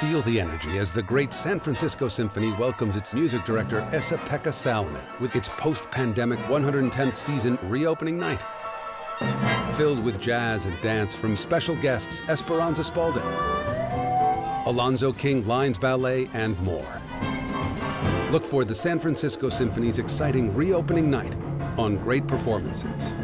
Feel the energy as the great San Francisco Symphony welcomes its music director Esa-Pekka Salonen with its post-pandemic 110th season reopening night. Filled with jazz and dance from special guests Esperanza Spalding, Alonzo King Lines Ballet, and more. Look for the San Francisco Symphony's exciting reopening night on Great Performances.